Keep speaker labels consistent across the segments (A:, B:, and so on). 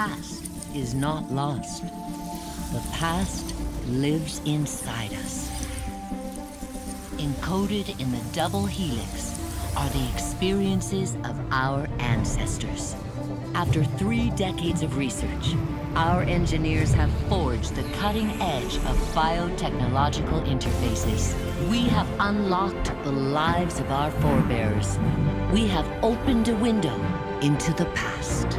A: past is not lost. The past lives inside us. Encoded in the double helix are the experiences of our ancestors. After three decades of research, our engineers have forged the cutting edge of biotechnological interfaces. We have unlocked the lives of our forebears. We have opened a window into the past.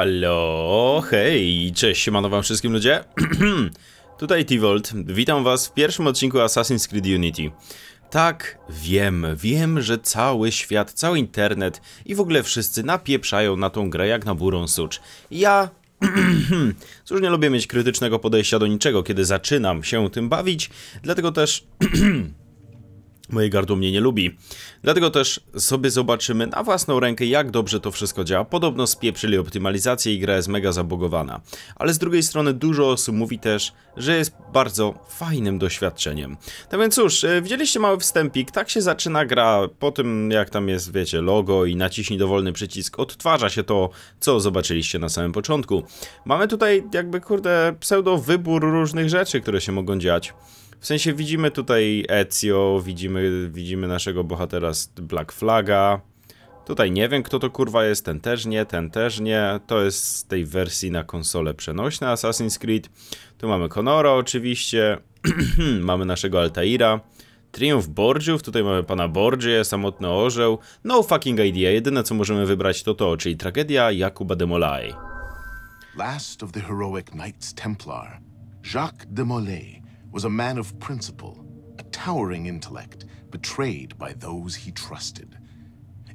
B: Halo, hej, cześć, siemano wam wszystkim ludzie. Tutaj T-Volt, witam was w pierwszym odcinku Assassin's Creed Unity. Tak, wiem, wiem, że cały świat, cały internet i w ogóle wszyscy napieprzają na tą grę jak na burą sucz. Ja... Cóż, nie lubię mieć krytycznego podejścia do niczego, kiedy zaczynam się tym bawić, dlatego też... Moje gardło mnie nie lubi. Dlatego też sobie zobaczymy na własną rękę, jak dobrze to wszystko działa. Podobno spieprzyli optymalizację i gra jest mega zabogowana. Ale z drugiej strony dużo osób mówi też, że jest bardzo fajnym doświadczeniem. Tak więc cóż, e, widzieliście mały wstępik, tak się zaczyna gra. Po tym jak tam jest, wiecie, logo i naciśnij dowolny przycisk, odtwarza się to, co zobaczyliście na samym początku. Mamy tutaj jakby, kurde, pseudo wybór różnych rzeczy, które się mogą dziać. W sensie widzimy tutaj Ezio, widzimy, widzimy naszego bohatera z Black Flaga. Tutaj nie wiem kto to kurwa jest, ten też nie, ten też nie. To jest z tej wersji na konsolę przenośne Assassin's Creed. Tu mamy Conora oczywiście, mamy naszego Altaira. Triumf Borgiów, tutaj mamy pana Borgie, samotny orzeł. No fucking idea, jedyne co możemy wybrać to to, czyli tragedia Jakuba de Molay.
C: Last of the heroic Knights Templar, Jacques de Molay was a man of principle, a towering intellect, betrayed by those he trusted.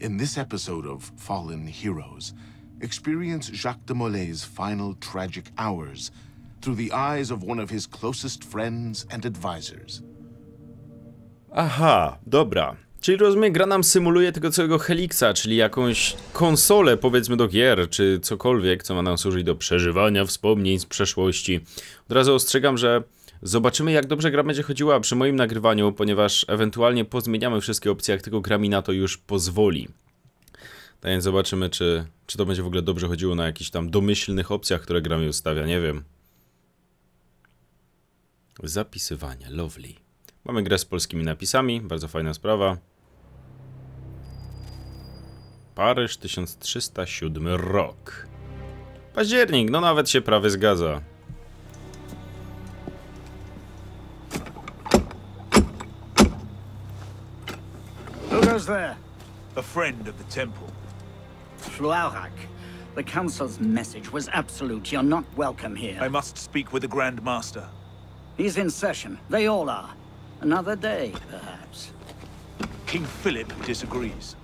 C: In this episode of Fallen Heroes, experience Jacques de Molay's final tragic hours through the eyes of one of his closest friends and advisors.
B: Aha, dobra. Czyli rozumiem, gra nam symuluje tego całego Helixa, czyli jakąś konsolę powiedzmy do gier, czy cokolwiek, co ma nam służyć do przeżywania wspomnień z przeszłości. Od razu ostrzegam, że Zobaczymy jak dobrze gra będzie chodziła przy moim nagrywaniu, ponieważ ewentualnie pozmieniamy wszystkie opcje, jak tylko gra mi na to już pozwoli. Tak więc zobaczymy, czy, czy to będzie w ogóle dobrze chodziło na jakichś tam domyślnych opcjach, które gra mi ustawia, nie wiem. Zapisywanie, lovely. Mamy grę z polskimi napisami, bardzo fajna sprawa. Paryż 1307 rok. Październik, no nawet się prawie zgadza.
D: Who goes there?
E: A friend of the temple.
D: Fluaurak. The Council's message was absolute. You're not welcome here.
E: I must speak with the Grand Master.
D: He's in session. They all are. Another day, perhaps.
E: King Philip disagrees.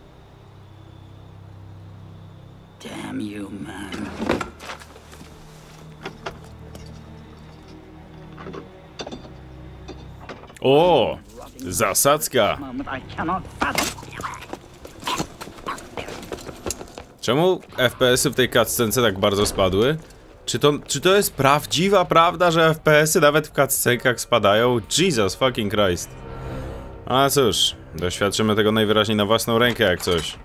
D: Damn you, man.
B: O! Zasadzka! Czemu FPS-y w tej cutscence tak bardzo spadły? Czy to, czy to jest prawdziwa prawda, że FPS-y nawet w cutscenkach spadają? Jesus fucking Christ. A cóż, doświadczymy tego najwyraźniej na własną rękę jak coś.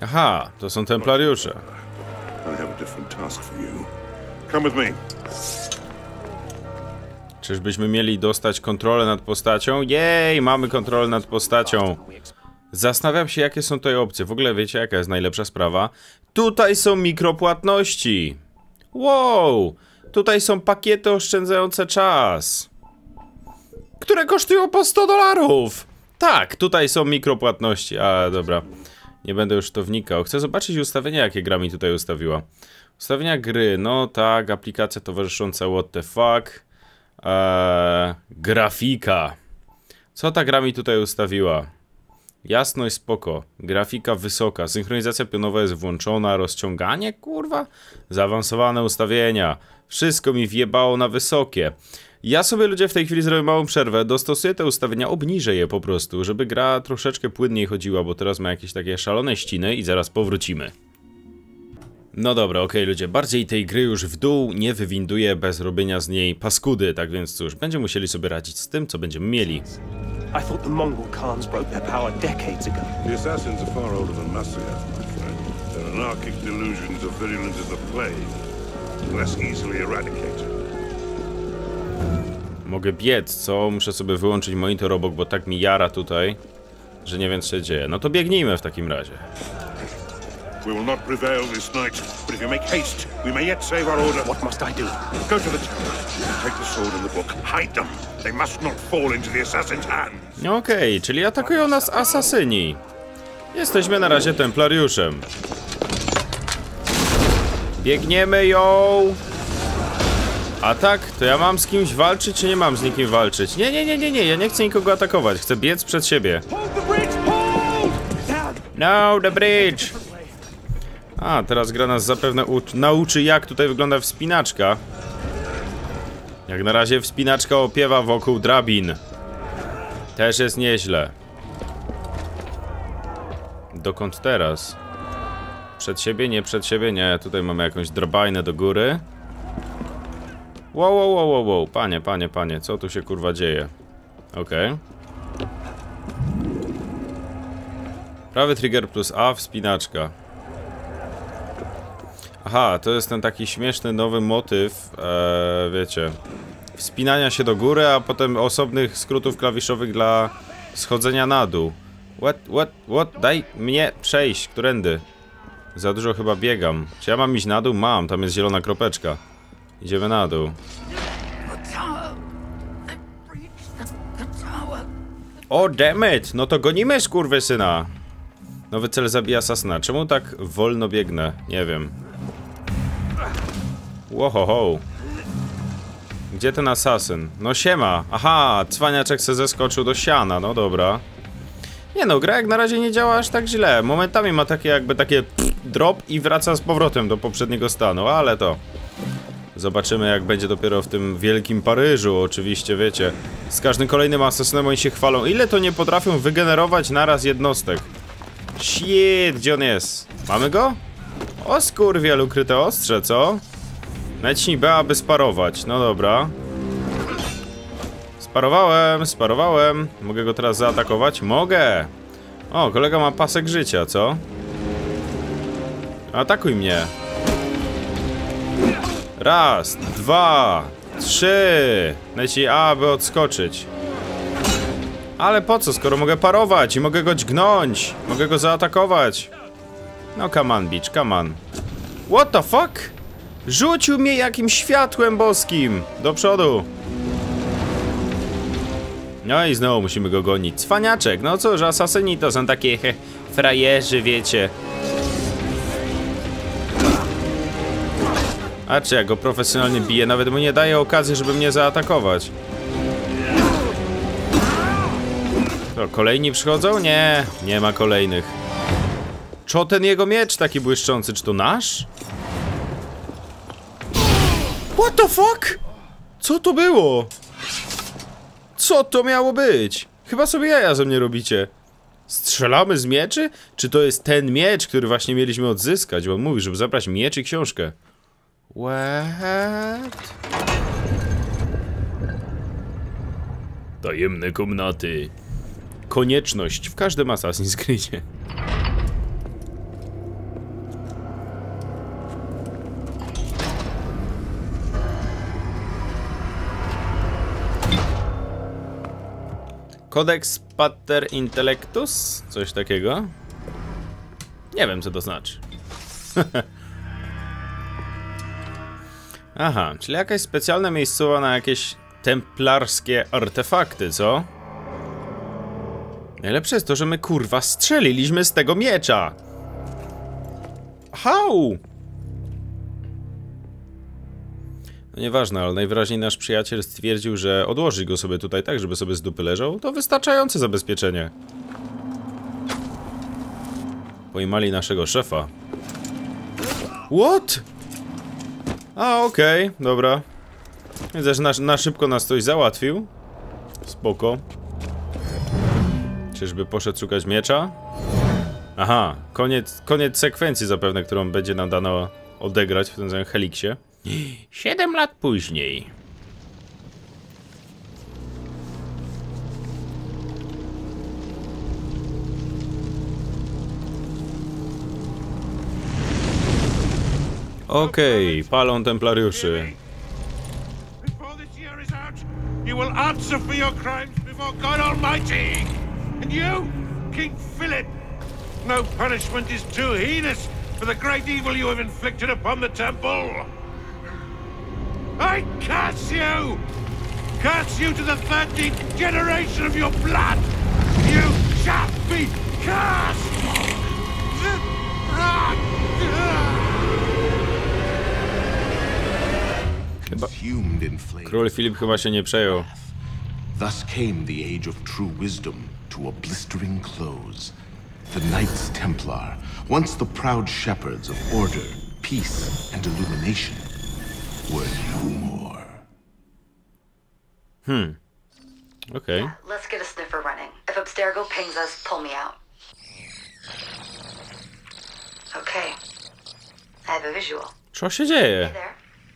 B: Aha, to są templariusze.
F: I have a different task for you. Come with me.
B: Czyżbyśmy mieli dostać kontrolę nad postacią? Jej, mamy kontrolę nad postacią. Zastanawiam się, jakie są tutaj opcje. W ogóle wiecie, jaka jest najlepsza sprawa? Tutaj są mikropłatności. Wow! Tutaj są pakiety oszczędzające czas. Które kosztują po 100 dolarów. Tak, tutaj są mikropłatności. A, dobra. Nie będę już to wnikał. Chcę zobaczyć ustawienia, jakie gra mi tutaj ustawiła. Ustawienia gry, no tak, aplikacja towarzysząca what the fuck. Eee, grafika. Co ta gra mi tutaj ustawiła? Jasność spoko, grafika wysoka, synchronizacja pionowa jest włączona, rozciąganie, kurwa? Zaawansowane ustawienia. Wszystko mi wjebało na wysokie. Ja sobie ludzie w tej chwili zrobię małą przerwę, dostosuję te ustawienia, obniżę je po prostu, żeby gra troszeczkę płynniej chodziła, bo teraz ma jakieś takie szalone ściny i zaraz powrócimy. No dobra, okej ludzie, bardziej tej gry już w dół nie wywinduję bez robienia z niej paskudy, tak więc cóż, będziemy musieli sobie radzić z tym, co będziemy mieli.
G: I thought the Mongol Khans broke their power decades ago.
F: The assassins are far older than Masyaf, my friend. Their anarchic delusions are virulent as the plague, less easily eradicated.
B: Mogę biec, co? Muszę sobie wyłączyć monitor obok, bo tak mi jara tutaj, że nie wiem co się dzieje. No to biegnijmy w takim razie.
F: We will not prevail this night, but if you make haste, we may yet save our order.
G: What must I do?
F: Go to the tower. Take the sword and the book. Hide them. They must not fall into the assassin's hands.
B: Okej, czyli atakują nas asasyni. Jesteśmy na razie templariuszem. Biegniemy ją! A tak, to ja mam z kimś walczyć, czy nie mam z nikim walczyć? Nie, nie, nie, nie, nie, ja nie chcę nikogo atakować, chcę biec przed siebie. No, the bridge! A, teraz gra nas zapewne ucz- nauczy, jak tutaj wygląda wspinaczka. Jak na razie wspinaczka opiewa wokół drabin. Też jest nieźle. Dokąd teraz? Przed siebie? Nie przed siebie? Nie. Tutaj mamy jakąś drabinę do góry. Wow, wow, wow, wow, wow. Panie, panie, panie. Co tu się kurwa dzieje? Okej. Prawy trigger plus A, wspinaczka. Aha, to jest ten taki śmieszny nowy motyw, e, wiecie, wspinania się do góry, a potem osobnych skrótów klawiszowych dla schodzenia na dół. What, what, what? Daj mnie przejść, którędy? Za dużo chyba biegam. Czy ja mam iść na dół? Mam, tam jest zielona kropeczka. Idziemy na dół. O, dammit! No to gonimy skurwysyna! Nowy cel zabija asasyna. Czemu tak wolno biegnę? Nie wiem. Łohoho. Gdzie ten asasyn? No siema. Aha, cwaniaczek se zeskoczył do siana. No dobra. Nie no, gra jak na razie nie działa aż tak źle. Momentami ma takie jakby takie drop i wraca z powrotem do poprzedniego stanu, ale to... Zobaczymy jak będzie dopiero w tym wielkim Paryżu, oczywiście, wiecie. Z każdym kolejnym asasynem oni się chwalą. Ile to nie potrafią wygenerować naraz jednostek? Shit, gdzie on jest? Mamy go? O skurwiel, ukryte ostrze, co? Naciśnij B, aby sparować. No dobra. Sparowałem, sparowałem. Mogę go teraz zaatakować? Mogę! O, kolega ma pasek życia, co? Atakuj mnie. Raz, dwa, trzy. Naciśnij A, aby odskoczyć. Ale po co, skoro mogę parować i mogę go dźgnąć? Mogę go zaatakować. No come on, bitch, come on. What the fuck? Rzucił mnie jakimś światłem boskim. Do przodu. No i znowu musimy go gonić. Cwaniaczek, no cóż, asasyni to są takie he, frajerzy, wiecie. A czy ja go profesjonalnie biję, nawet mu nie daje okazji, żeby mnie zaatakować. To kolejni przychodzą? Nie, nie ma kolejnych. Czo ten jego miecz taki błyszczący, czy to nasz? What the fuck? Co to było? Co to miało być? Chyba sobie jaja ze mnie robicie. Strzelamy z mieczy? Czy to jest ten miecz, który właśnie mieliśmy odzyskać? Bo on mówi, żeby zabrać miecz i książkę. What? Tajemne komnaty. Konieczność w każdym Assassin's Creedzie. Codex Pater Intellectus? Coś takiego? Nie wiem, co to znaczy. Aha, czyli jakaś specjalna miejscowa na jakieś templarskie artefakty, co? Najlepsze jest to, że my kurwa strzeliliśmy z tego miecza. How? No nieważne, ale najwyraźniej nasz przyjaciel stwierdził, że odłożyć go sobie tutaj tak, żeby sobie z dupy leżał, to wystarczające zabezpieczenie. Pojmali naszego szefa. What? A, okej, dobra. Widzę, że na, na szybko nas ktoś załatwił. Spoko. Czyżby poszedł szukać miecza? Aha, koniec, koniec sekwencji zapewne, którą będzie nam dano odegrać w tym samym Heliksie. Siedem lat później. Okej, palą templariuszy.
F: You will answer for your crimes before God Almighty! And you, King Philip, no punishment is too heinous for the great evil you have inflicted upon the temple! I curse you! Curse you to the thirteenth generation of your blood! You shall be cursed!
C: Consumed in flame.
B: Król Filip chyba się nie przejął.
C: Thus came the age of true wisdom to a blistering close. The Knights Templar, once the proud shepherds of order, peace, and illumination, were no more. Hmm.
B: Okej.
H: Let's get a sniffer running. If Abstergo pings us, pull me out. Okay. I have a visual.
B: Co się dzieje?
H: Hey there.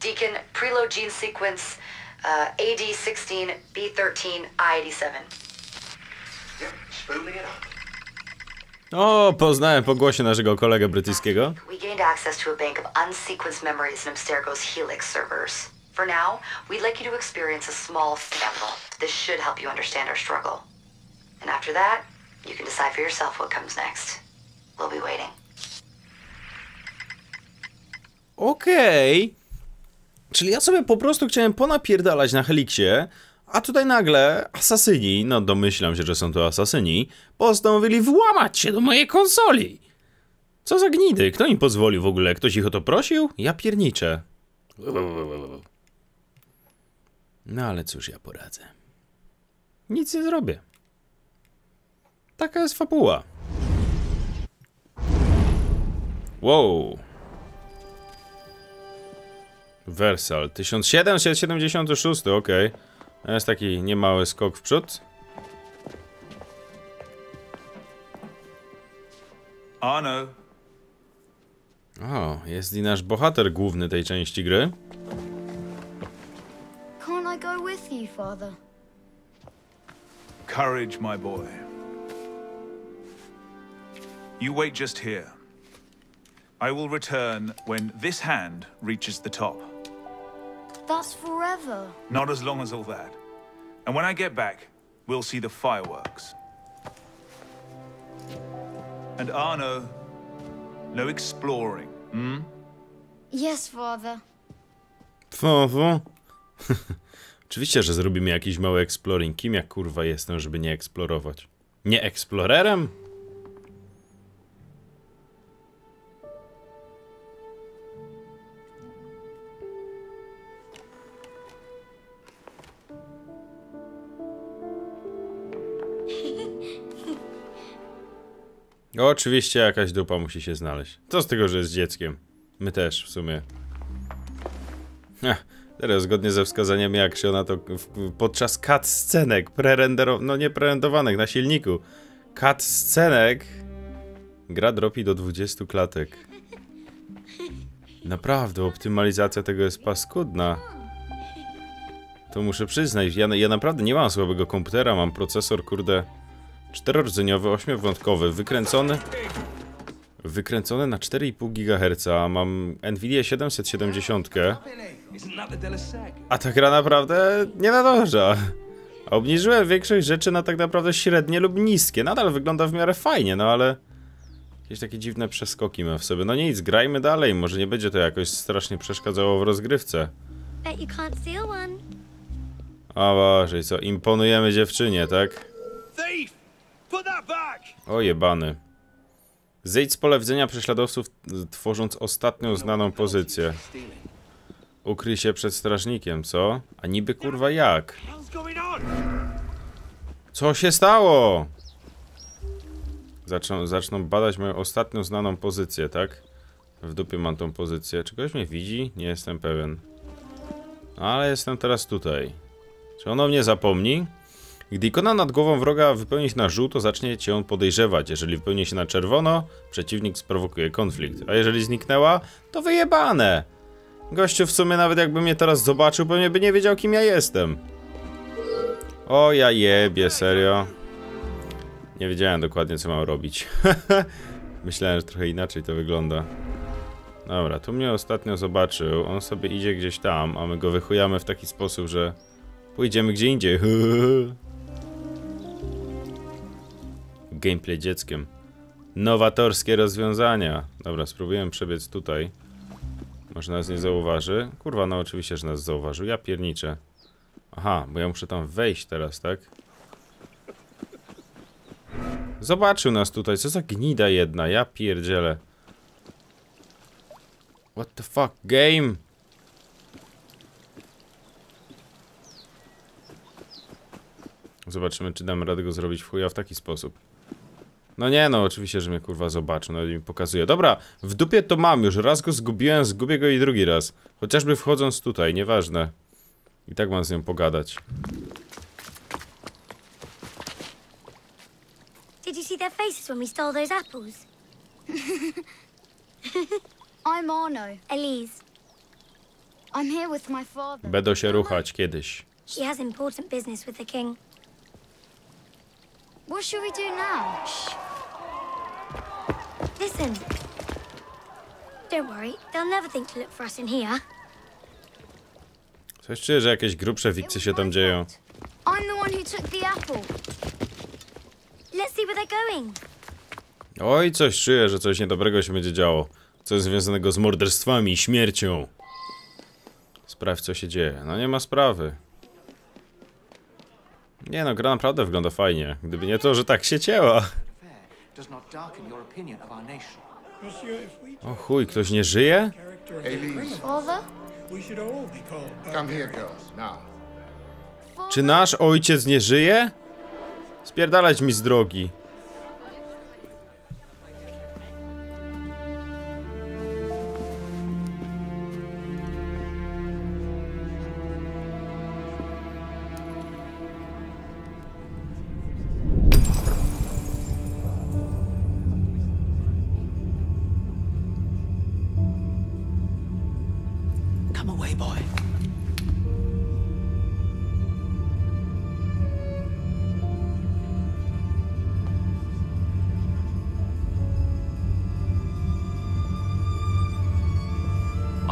H: Deacon, preload gene sequence uh, AD16, B13, I87.
I: Yep, spooling it up.
B: O, poznałem po głosie naszego kolegę brytyjskiego.
H: We gained access to a bank of unsequenced memories in Abstergo's Helix servers. For now, we'd like you to experience a small sample. This should help you understand our struggle. And after that, you can decide for yourself what comes next. We'll be waiting.
B: Okej. Czyli ja sobie po prostu chciałem ponapierdalać na Heliksie, a tutaj nagle asasyni, no domyślam się, że są to asasyni, postanowili włamać się do mojej konsoli. Co za gnidy? Kto im pozwolił w ogóle? Ktoś ich o to prosił? Ja pierniczę. No ale cóż ja poradzę. Nic nie zrobię. Taka jest fabuła. Wow. Wersal 1776, okej. To jest taki niemały skok w przód.
E: Arno,
B: O, jest i nasz bohater główny tej części gry.
J: Can't I go with you, Father?
E: courage, my boy. You wait just here. I will return when this hand reaches the top.
J: That's forever.
E: Not as long as all that. And when I get back, we'll see the fireworks. And Arno, no exploring, hmm?
J: Yes, Father.
B: Fu. Oczywiście, że zrobimy jakiś mały exploring. Kim ja kurwa jestem, żeby nie eksplorować? Nie eksplorerem? Oczywiście jakaś dupa musi się znaleźć. Co z tego, że jest dzieckiem? My też w sumie. Ech, teraz zgodnie ze wskazaniami jak się na to w, podczas cut scenek prerendero, no nie prerendowanych na silniku. Cut scenek gra dropi do 20 klatek. Naprawdę, optymalizacja tego jest paskudna. To muszę przyznać, ja, ja naprawdę nie mam słabego komputera, mam procesor, kurde, czterordzeniowy, ośmiowątkowy, wykręcony wykręcone na 4,5 GHz, a mam Nvidia 770
K: Isn't that the Delaseg?
B: A ta gra naprawdę nie nadąża. Obniżyłem większość rzeczy na tak naprawdę średnie lub niskie. Nadal wygląda w miarę fajnie, no ale... Jakieś takie dziwne przeskoki ma w sobie. No nic, grajmy dalej. Może nie będzie to jakoś strasznie przeszkadzało w rozgrywce. O Boże, i co? Imponujemy dziewczynie, tak?
K: Thief! Put that back!
B: O jebany. Zejdź z pola widzenia prześladowców, tworząc ostatnią znaną pozycję. Ukryj się przed strażnikiem, co? A niby kurwa jak? Co się stało? Zaczną, zaczną badać moją ostatnią znaną pozycję, tak? W dupie mam tą pozycję. Czy ktoś mnie widzi? Nie jestem pewien. Ale jestem teraz tutaj. Czy ono mnie zapomni? Gdy ikona nad głową wroga wypełni się na żółto, zacznie cię on podejrzewać. Jeżeli wypełni się na czerwono, przeciwnik sprowokuje konflikt. A jeżeli zniknęła, to wyjebane! Gościu w sumie nawet jakby mnie teraz zobaczył, pewnie by nie wiedział kim ja jestem. O ja jebie, serio. Nie wiedziałem dokładnie co mam robić. Myślałem, że trochę inaczej to wygląda. Dobra, tu mnie ostatnio zobaczył. On sobie idzie gdzieś tam, a my go wychujamy w taki sposób, że pójdziemy gdzie indziej. Gameplay dzieckiem. Nowatorskie rozwiązania. Dobra, spróbuję przebiec tutaj. Może nas nie zauważy? Kurwa, no oczywiście, że nas zauważył. Ja pierniczę. Aha, bo ja muszę tam wejść teraz, tak? Zobaczył nas tutaj, co za gnida jedna, ja pierdzielę. What the fuck, game? Zobaczymy, czy damy radę go zrobić w chuja w taki sposób. No nie, no oczywiście, że mnie kurwa zobaczy, no i mi pokazuje. Dobra, w dupie to mam już, raz go zgubiłem, zgubię go i drugi raz. Chociażby wchodząc tutaj, nieważne. I tak mam z nią pogadać.
L: Did you see their faces when we stole those apples?
J: I'm Arno.
L: Elise,
J: I'm here with my father.
B: Będą się ruchać kiedyś.
L: she has important business with the king.
J: What shall we do now?
L: Listen. Don't worry, they'll never think to look for us in here.
B: Coś czuję, że jakieś grubsze wiksy się tam dzieją.
J: I'm the one who took the apple.
L: Let's see where they're going.
B: Oj, coś czuję, że coś niedobrego się będzie działo. Coś związanego z morderstwami i śmiercią. Sprawdź, co się dzieje. No nie ma sprawy. Nie no, gra naprawdę wygląda fajnie. Gdyby nie to, że tak się cięła. O chuj, ktoś nie żyje? Czy nasz ojciec nie żyje? Spierdalać mi z drogi.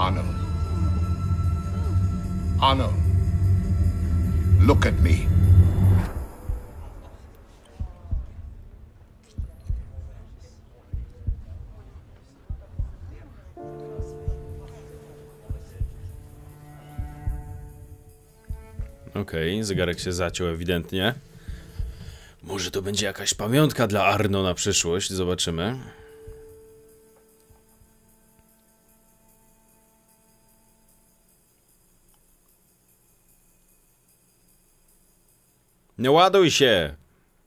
C: Arno. Arno. Look at me.
B: Okej, zegarek się zaciął ewidentnie. Może to będzie jakaś pamiątka dla Arno na przyszłość, zobaczymy. Nie ładuj się!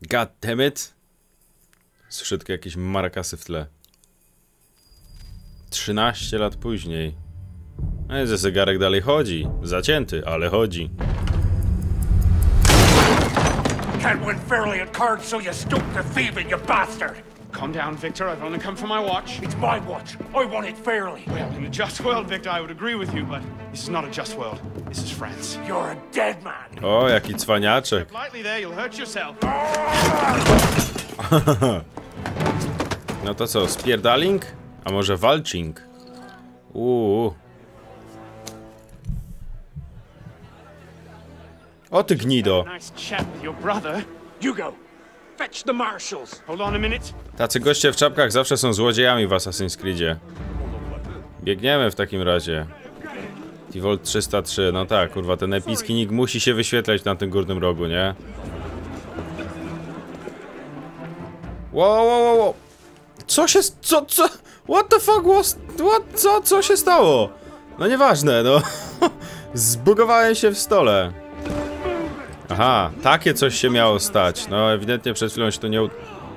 B: God damn it! Słyszę jakieś marakasy w tle. 13 lat później. No i ze zegarek dalej chodzi. Zacięty, ale chodzi.
F: Can't win fairly at cards, so you stoop to thieving, you bastard!
M: Calm down, Victor. I've only come for my watch.
F: It's my watch. I want it fairly.
M: Well, in a just world, Victor, I would agree with you, but this is not a just world. This is France.
F: You're a dead man.
B: O, jaki cwaniaczek.
M: Lightly there, you'll hurt yourself. Ah!
B: No to co, spierdaling? A może walching? Uuu. O ty gnido.
M: Nice chat with your brother.
K: Hugo, fetch
B: Tacy goście w czapkach zawsze są złodziejami w Assassin's Creedzie. Biegniemy w takim razie. T-Volt 303, no tak, kurwa, ten epicki nick musi się wyświetlać na tym górnym rogu, nie? Wow, wow, wow, wow. Co się, co, co, what the fuck was, what, co, co się stało? No nieważne, no. Zbugowałem się w stole. Aha, takie coś się miało stać. No ewidentnie przed chwilą się to nie...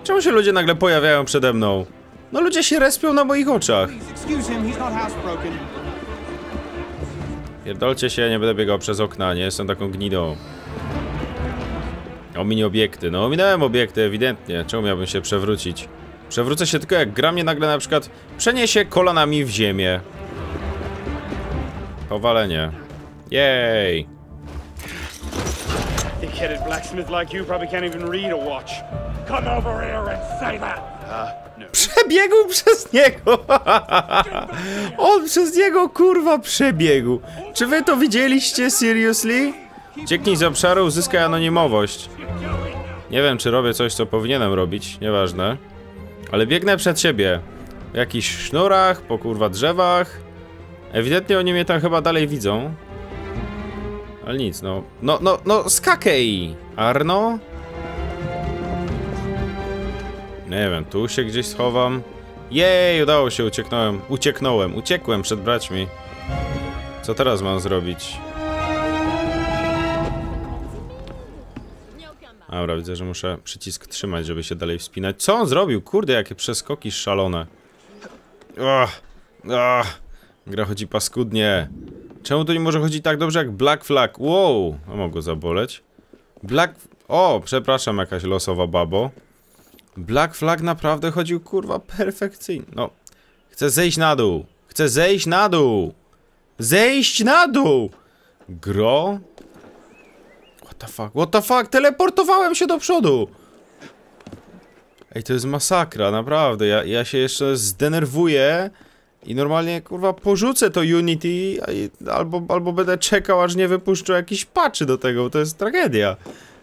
B: Czemu się ludzie nagle pojawiają przede mną? No ludzie się respią na moich oczach. Pierdolcie się, nie będę biegał przez okna, nie jestem taką gnidą. Omiń obiekty. No ominąłem obiekty, ewidentnie. Czemu miałbym się przewrócić? Przewrócę się tylko jak gra mnie nagle na przykład przeniesie kolanami w ziemię. Powalenie. Jej.
M: Thick-headed blacksmith like you probably can't even read or watch.
K: Come over here and say that.
M: Uh, no.
B: Przebiegł przez niego! On przez niego kurwa przebiegł! Czy wy to widzieliście? Seriously? Cieknij z obszaru, uzyskaj anonimowość. Nie wiem, czy robię coś, co powinienem robić, nieważne. Ale biegnę przed siebie. W jakichś sznurach, po kurwa drzewach. Ewidentnie oni mnie tam chyba dalej widzą. Ale nic, no. No, no, no, skakej! Arno? Nie wiem, tu się gdzieś schowam. Jej, udało się, ucieknąłem. Ucieknąłem, uciekłem przed braćmi. Co teraz mam zrobić? Dobra, widzę, że muszę przycisk trzymać, żeby się dalej wspinać. Co on zrobił? Kurde, jakie przeskoki szalone. Ach, ach, gra chodzi paskudnie. Czemu to nie może chodzić tak dobrze jak Black Flag? Wow, a mogło zaboleć. Black... O, przepraszam, jakaś losowa babo. Black Flag naprawdę chodził kurwa perfekcyjnie. No, chcę zejść na dół. Chcę zejść na dół. Zejść na dół. Gro? What the fuck? What the fuck? Teleportowałem się do przodu. Ej, to jest masakra, naprawdę. Ja, ja się jeszcze zdenerwuję i normalnie, kurwa, porzucę to Unity albo, albo będę czekał, aż nie wypuszczą jakiś patchy do tego, bo to jest tragedia.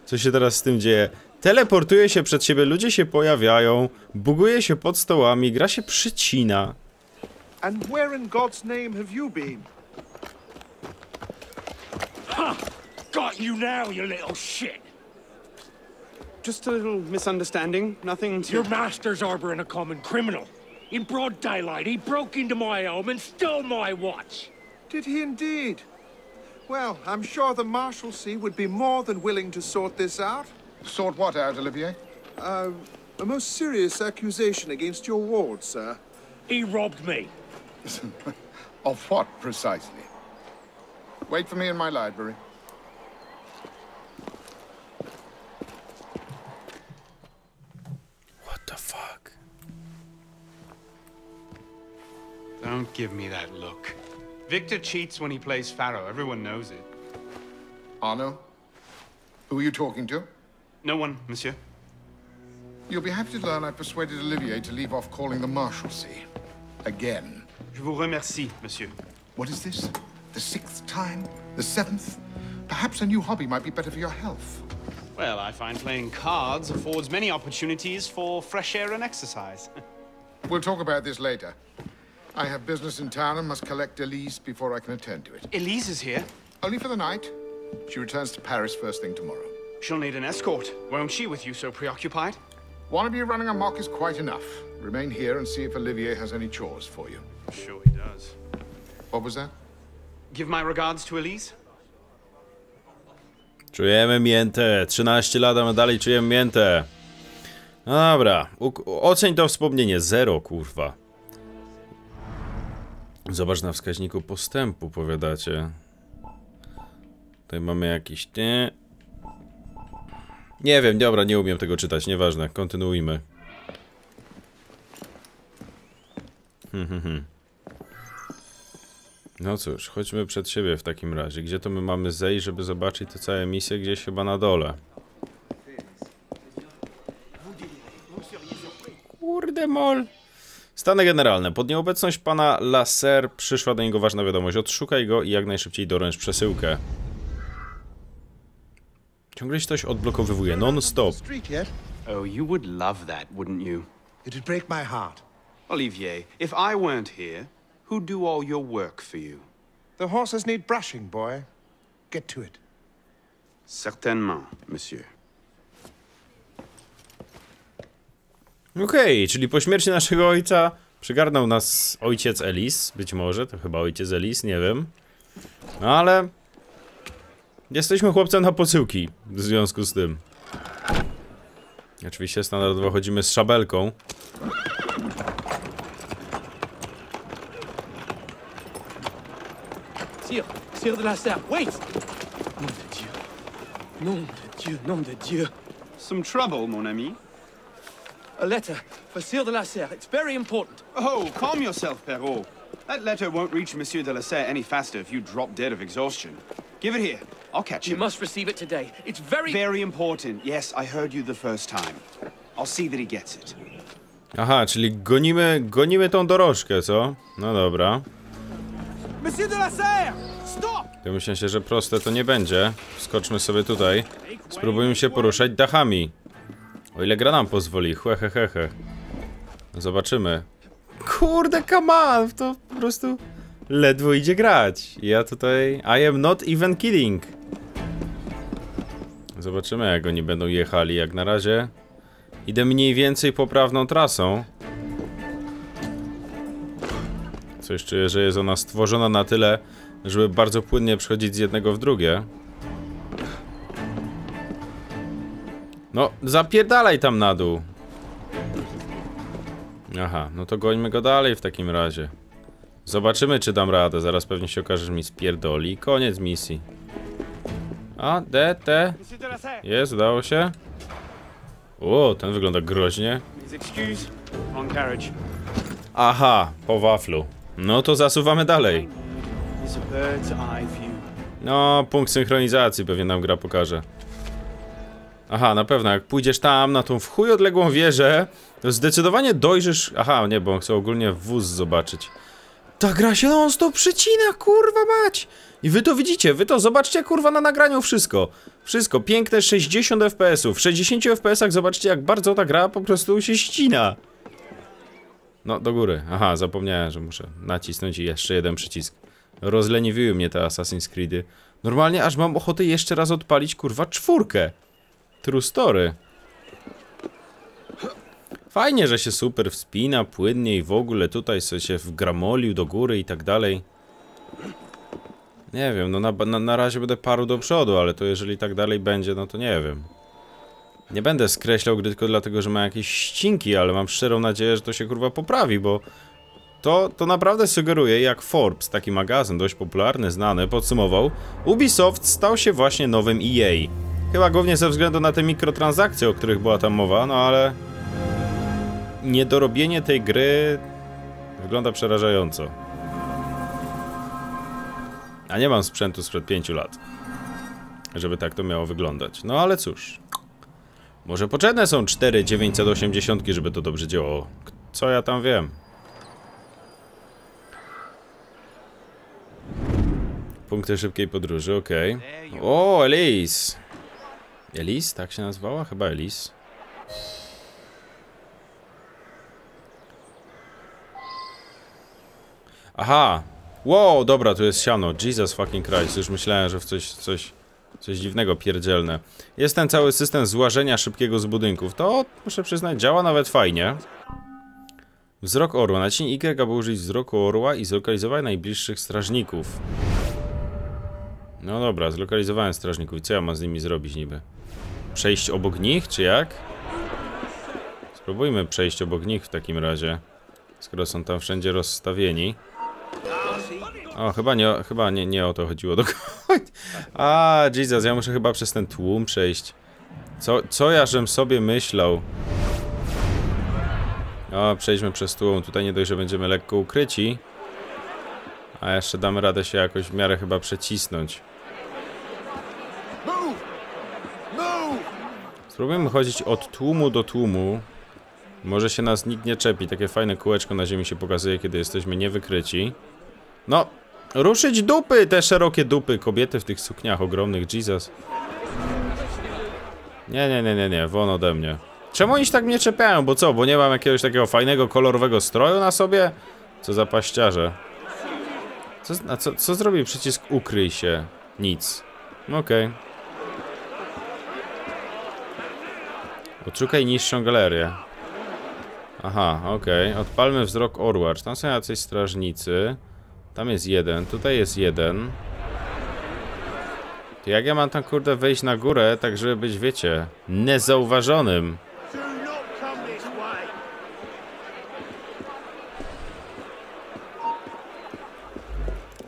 B: Co się teraz z tym dzieje? Teleportuje się przed siebie, ludzie się pojawiają, buguje się pod stołami, gra się przycina.
N: And where in God's name have you been?
K: Ha! Got you now, you little shit.
M: Just a little misunderstanding. Nothing to...
K: Your master's harboring a common criminal. In broad daylight, he broke into my home and stole my watch.
N: Did he indeed? Well, I'm sure the Marshalsea would be more than willing to sort this out.
O: Sort what out, Olivier?
N: Uh, a most serious accusation against your ward, sir.
K: He robbed me.
O: of what, precisely? Wait for me in my library.
M: Give me that look. Victor cheats when he plays Pharaoh. Everyone knows it.
O: Arno? Who are you talking to?
M: No one, monsieur.
O: You'll be happy to learn I persuaded Olivier to leave off calling the Marshalsea. Again.
M: Je vous remercie, monsieur.
O: What is this? The sixth time? The seventh? Perhaps a new hobby might be better for your health.
M: Well, I find playing cards affords many opportunities for fresh air and exercise.
O: We'll talk about this later. I have business in town and must collect Elise before I can attend to it.
M: Elise is here.
O: Only for the night. She returns to Paris first thing tomorrow.
M: She'll need an escort, won't she, with you so preoccupied?
O: One of you running amok is quite enough. Remain here and see if Olivier has any chores for you.
M: Sure he does.
O: What was that?
M: Give my regards to Elise.
B: Czujemy miętę. 13 lat, a my dalej czujemy miętę. No dobra. U- oceń to wspomnienie. Zero, kurwa. Zobacz na wskaźniku postępu, powiadacie. Tutaj mamy jakiś... Nie. nie wiem, dobra, nie umiem tego czytać, nieważne. Kontynuujmy. Hmm, hmm, hmm. No cóż, chodźmy przed siebie w takim razie. Gdzie to my mamy zejść, żeby zobaczyć te całe misje? Gdzieś chyba na dole. Kurde mol. Stany generalne. Pod nieobecność pana Laser przyszła do niego ważna wiadomość. Odszukaj go i jak najszybciej doręcz przesyłkę. Ciągle się coś odblokowywuje, non-stop.
M: Oh, you would love that, wouldn't you?
N: It'd break my heart.
M: Olivier, if I weren't here, who'd do all your work for you?
N: The horses need brushing, boy. Get to it.
M: Certainement, monsieur.
B: Okej, czyli po śmierci naszego ojca przygarnął nas ojciec Elis, być może, to chyba ojciec Elis, nie wiem. No ale... Jesteśmy chłopcem na posyłki, w związku z tym. Oczywiście standardowo chodzimy z szabelką.
K: Sire, Sire de la Serre, wait! Nom de Dieu. Nom de Dieu, nom de Dieu.
M: Some trouble, mon ami?
K: A letter for Sire de la Serre. It's very important.
M: Oh, calm yourself, Perrault. That letter won't reach Monsieur de la Serre any faster if you drop dead of exhaustion. Give it here. I'll catch
K: You
M: him.
K: must receive it today. It's very...
M: Very important. Yes, I heard you the first time. I'll see that he gets it.
B: Aha, czyli gonimy, gonimy tą dorożkę, co? No dobra.
K: Monsieur de la Serre! Stop!
B: Ja myślę się, że proste to nie będzie. Skoczmy sobie tutaj. Spróbujmy się poruszać dachami. O ile gra nam pozwoli, chłe, he, he, he. Zobaczymy. Kurde, come on, to po prostu ledwo idzie grać. Ja tutaj... I am not even kidding. Zobaczymy, jak oni będą jechali. Jak na razie idę mniej więcej poprawną trasą. Coś czuję, że jest ona stworzona na tyle, żeby bardzo płynnie przechodzić z jednego w drugie. No, zapierdalaj tam na dół. Aha, no to gońmy go dalej w takim razie. Zobaczymy, czy dam radę. Zaraz pewnie się okaże, że mi spierdoli. Koniec misji. A, D, T. Jest, udało się. O, ten wygląda groźnie. Aha, po waflu. No to zasuwamy dalej. No, punkt synchronizacji pewnie nam gra pokaże. Aha, na pewno, jak pójdziesz tam, na tą w chuj odległą wieżę, to zdecydowanie dojrzysz... Aha, nie, bo on chce ogólnie wóz zobaczyć. Ta gra się non stop przycina, kurwa mać! I wy to widzicie, wy to zobaczcie, kurwa, na nagraniu wszystko. Wszystko, piękne 60 FPS-ów. W 60 FPS-ach zobaczcie, jak bardzo ta gra po prostu się ścina. No, do góry. Aha, zapomniałem, że muszę nacisnąć i jeszcze jeden przycisk. Rozleniwiły mnie te Assassin's Creedy. Normalnie aż mam ochotę jeszcze raz odpalić, kurwa, czwórkę. True story. Fajnie, że się super wspina, płynnie i w ogóle tutaj sobie się wgramolił do góry i tak dalej. Nie wiem, no na, na, na razie będę paru do przodu, ale to jeżeli tak dalej będzie, no to nie wiem. Nie będę skreślał gry tylko dlatego, że ma jakieś ścinki, ale mam szczerą nadzieję, że to się kurwa poprawi, bo to, to naprawdę sugeruje, jak Forbes, taki magazyn dość popularny, znany, podsumował, Ubisoft stał się właśnie nowym EA. Chyba głównie ze względu na te mikrotransakcje, o których była tam mowa, no ale... Niedorobienie tej gry wygląda przerażająco. A nie mam sprzętu sprzed 5 lat, żeby tak to miało wyglądać. No ale cóż. Może potrzebne są 4 980, żeby to dobrze działało. Co ja tam wiem? Punkty szybkiej podróży, okej. O, Elise! Elise? Tak się nazywała? Chyba Elise. Aha! Wow, dobra, tu jest siano. Jesus fucking Christ. Już myślałem, że w coś, coś, coś dziwnego pierdzielne. Jest ten cały system złażenia szybkiego z budynków. To, muszę przyznać, działa nawet fajnie. Wzrok orła. Naciśnij Y, aby użyć wzroku orła i zlokalizować najbliższych strażników. No dobra, zlokalizowałem strażników. Co ja mam z nimi zrobić niby? Przejść obok nich, czy jak? Spróbujmy przejść obok nich w takim razie. Skoro są tam wszędzie rozstawieni. O, chyba nie, chyba nie, nie o to chodziło do końca. A, Jesus, ja muszę chyba przez ten tłum przejść. Co, co ja żem sobie myślał? O, przejdźmy przez tłum. Tutaj nie dość, że będziemy lekko ukryci. A jeszcze damy radę się jakoś w miarę chyba przecisnąć. Spróbujemy chodzić od tłumu do tłumu. Może się nas nikt nie czepi. Takie fajne kółeczko na ziemi się pokazuje, kiedy jesteśmy niewykryci. No, ruszyć dupy, te szerokie dupy. Kobiety w tych sukniach ogromnych, Jesus. Nie, nie, nie, nie, nie, won ode mnie. Czemu oni się tak mnie czepiają? Bo co, bo nie mam jakiegoś takiego fajnego, kolorowego stroju na sobie? Co za paściarze. Co, a co, co zrobi przycisk ukryj się? Nic. Okej. Okay. Odszukaj niższą galerię. Aha, okej. Okay. Odpalmy wzrok. Czy tam są jacyś strażnicy? Tam jest jeden, tutaj jest jeden. To jak ja mam tam kurde wejść na górę, tak żeby być, wiecie, niezauważonym?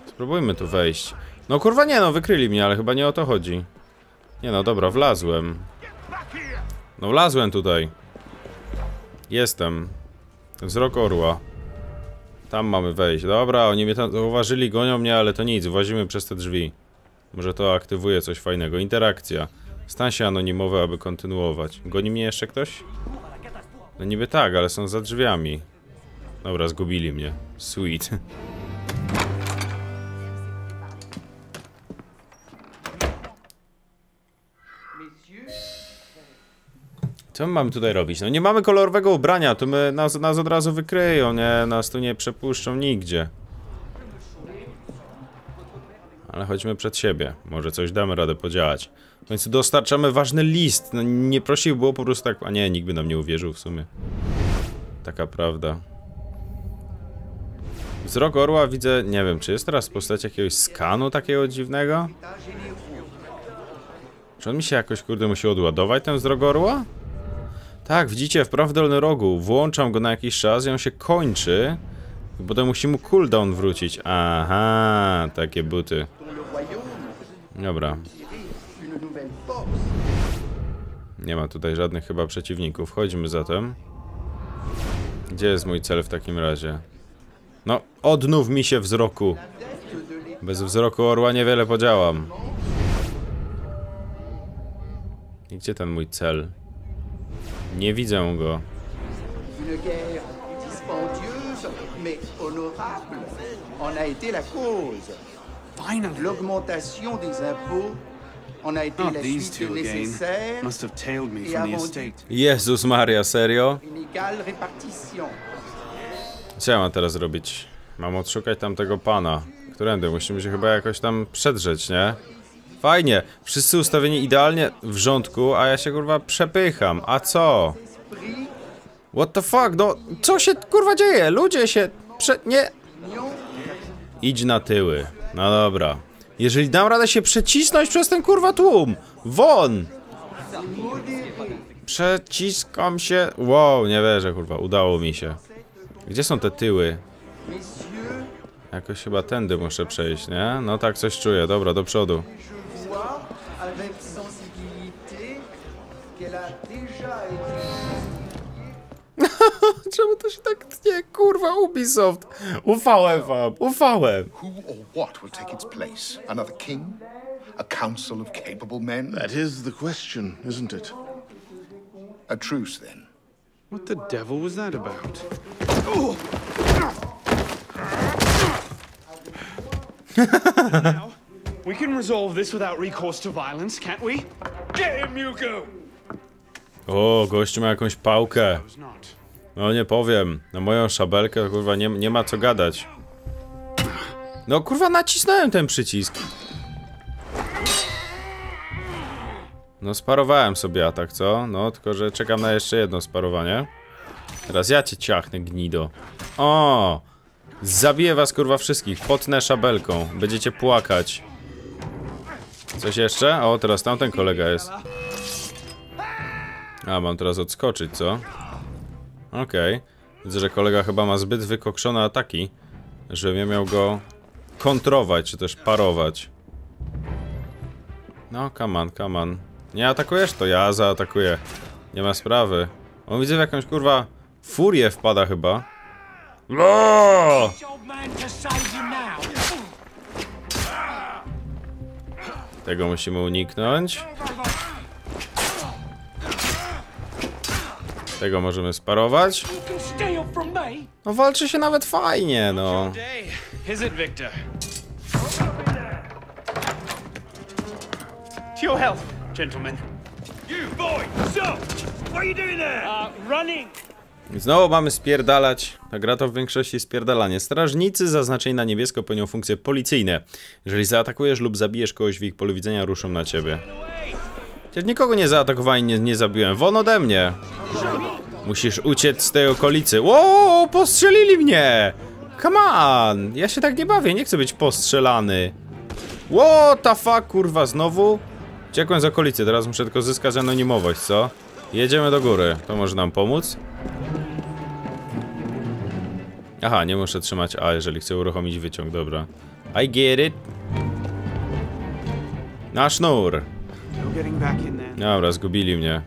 B: Spróbujmy tu wejść. No kurwa nie no, wykryli mnie, ale chyba nie o to chodzi. Nie no, dobra, wlazłem. No wlazłem tutaj. Jestem. Wzrok orła. Tam mamy wejść. Dobra, oni mnie tam zauważyli, gonią mnie, ale to nic, włazimy przez te drzwi. Może to aktywuje coś fajnego. Interakcja. Stan się anonimowy, aby kontynuować. Goni mnie jeszcze ktoś? No niby tak, ale są za drzwiami. Dobra, zgubili mnie. Sweet. Co my mamy tutaj robić? No nie mamy kolorowego ubrania, to my nas, nas od razu wykryją, nie? Nas tu nie przepuszczą nigdzie. Ale chodźmy przed siebie. Może coś damy radę podziałać. W końcu dostarczamy ważny list. No nie prosił, było po prostu tak... A nie, nikt by nam nie uwierzył w sumie. Taka prawda. Wzrok orła widzę... Nie wiem, czy jest teraz postać jakiegoś skanu takiego dziwnego? Czy on mi się jakoś, kurde, musi odładować, ten wzrok orła? Tak, widzicie, w praw dolnym rogu. Włączam go na jakiś czas i on się kończy. Potem musi mu cooldown wrócić. Aha, takie buty. Dobra. Nie ma tutaj żadnych chyba przeciwników. Chodźmy zatem. Gdzie jest mój cel w takim razie? No, odnów mi się wzroku. Bez wzroku orła niewiele podziałam. I gdzie ten mój cel? Nie widzę go.
P: Mais honorable, en a été la cause. L'augmentation des impôts en a été la suite nécessaire et.
B: Jezus Maria, serio? Co ja mam teraz robić? Mam odszukać tamtego pana. Którędy? Musimy się chyba jakoś tam przedrzeć, nie? Fajnie. Wszyscy ustawieni idealnie w rządku, a ja się kurwa przepycham. A co? What the fuck? No, co się kurwa dzieje? Ludzie się prze... nie... Idź na tyły. No dobra. Jeżeli dam radę się przecisnąć przez ten kurwa tłum. Won! Przeciskam się. Wow, nie wierzę kurwa. Udało mi się. Gdzie są te tyły? Jakoś chyba tędy muszę przejść, nie? No tak coś czuję. Dobra, do przodu.
P: Vois avec sensibilité qu'elle a déjà été
B: Czemu to się tak tnie? Kurwa, Ubisoft. Ufałem wam, ufałem.
O: Who or what will take its place? Another king? A council of capable men?
C: That is the question, isn't it?
O: A truce, then.
M: What the devil was that about? now, we can resolve this without recourse to violence, can't we? Get him, Yuko!
B: O, gościu ma jakąś pałkę.
M: Not.
B: No nie powiem. Na moją szabelkę kurwa nie, nie ma co gadać. No kurwa nacisnąłem ten przycisk. No sparowałem sobie atak, co? No tylko, że czekam na jeszcze jedno sparowanie. Teraz ja cię ciachnę, gnido. O! Zabiję was kurwa wszystkich, potnę szabelką. Będziecie płakać. Coś jeszcze? O, teraz tamten kolega jest. A, mam teraz odskoczyć, co? Okej. Widzę, że kolega chyba ma zbyt wykokszone ataki, żebym ja miał go kontrować, czy też parować. No, come on, come on. Nie atakujesz? To ja zaatakuję. Nie ma sprawy. On widzę w jakąś kurwa furię wpada chyba. No! Tego musimy uniknąć. Tego możemy sparować. No walczy się nawet fajnie, no.
M: Your health, gentlemen.
K: You boy, stop! What are you doing there? Uh, running.
B: Znowu mamy spierdalać. Ta gra to w większości spierdalanie. Strażnicy zaznaczeni na niebiesko pełnią funkcje policyjne. Jeżeli zaatakujesz lub zabijesz kogoś w ich polu widzenia, ruszą na ciebie. Przecież nikogo nie zaatakowałem, nie, nie zabiłem. Won ode mnie! Musisz uciec z tej okolicy. Wow, postrzelili mnie! Come on! Ja się tak nie bawię, nie chcę być postrzelany. What the fuck, kurwa, znowu? Uciekłem z okolicy, teraz muszę tylko zyskać anonimowość, co? Jedziemy do góry, to może nam pomóc? Aha, nie muszę trzymać A, jeżeli chcę uruchomić wyciąg, dobra. I get it. Na sznur. Dobra, zgubili mnie.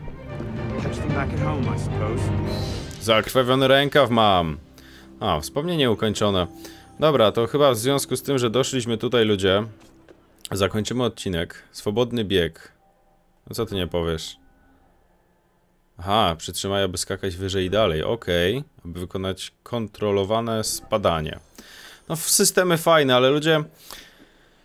B: Zakrwawiony rękaw mam. A, wspomnienie ukończone. Dobra, to chyba w związku z tym, że doszliśmy tutaj, ludzie, zakończymy odcinek. Swobodny bieg. No co ty nie powiesz? Aha, przytrzymaj, aby skakać wyżej i dalej. Okej, aby wykonać kontrolowane spadanie. No, systemy fajne, ale ludzie...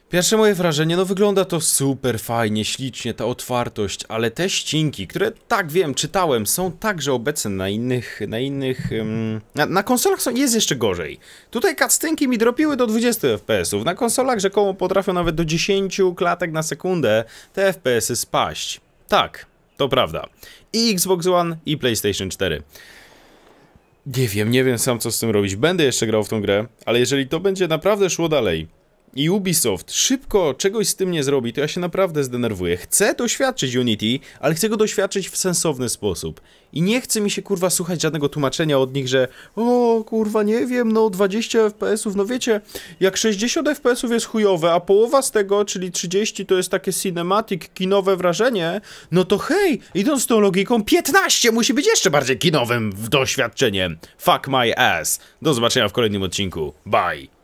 B: Pierwsze moje wrażenie, no wygląda to super fajnie, ślicznie, ta otwartość, ale te ścinki, które tak wiem, czytałem, są także obecne na innych, na innych, na, na konsolach są, jest jeszcze gorzej. Tutaj cutscenki mi dropiły do 20 FPS-ów, na konsolach rzekomo potrafią nawet do 10 klatek na sekundę te FPS-y spaść. Tak, to prawda. I Xbox One, i PlayStation 4. Nie wiem, nie wiem sam co z tym robić. Będę jeszcze grał w tą grę, ale jeżeli to będzie naprawdę szło dalej i Ubisoft szybko czegoś z tym nie zrobi, to ja się naprawdę zdenerwuję. Chcę doświadczyć Unity, ale chcę go doświadczyć w sensowny sposób. I nie chce mi się kurwa słuchać żadnego tłumaczenia od nich, że o kurwa nie wiem, no 20 FPS-ów, no wiecie, jak 60 FPS-ów jest chujowe, a połowa z tego, czyli 30 to jest takie cinematic, kinowe wrażenie, no to hej, idąc tą logiką, 15 musi być jeszcze bardziej kinowym doświadczeniem. Fuck my ass. Do zobaczenia w kolejnym odcinku. Bye.